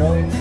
show.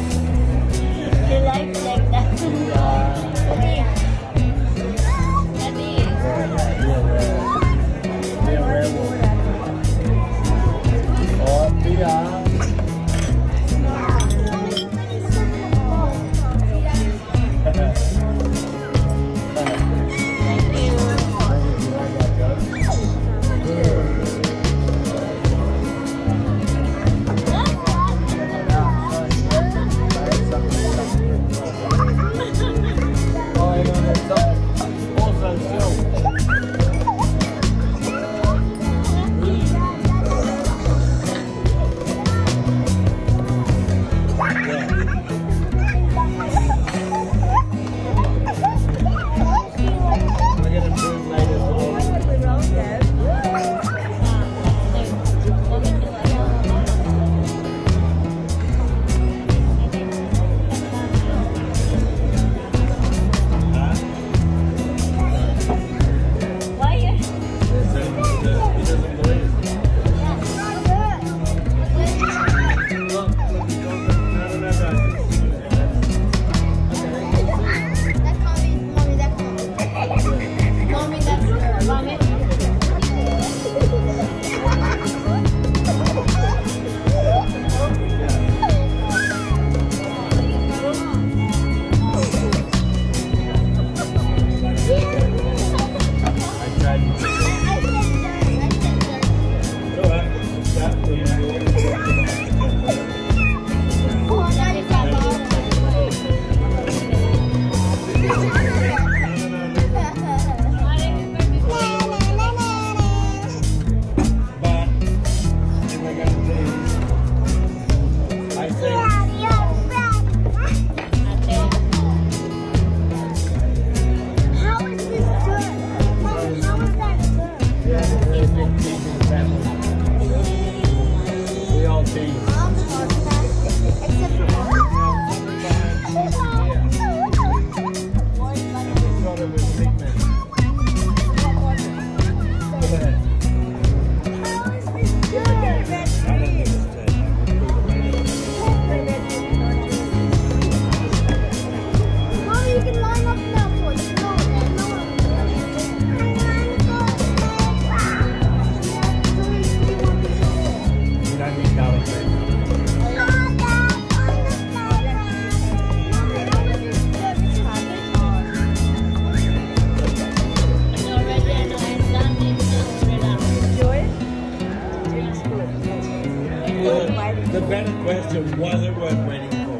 Better question, was it worth waiting for?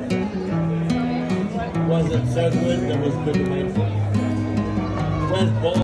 Was it so good that was good to wait for? Where's?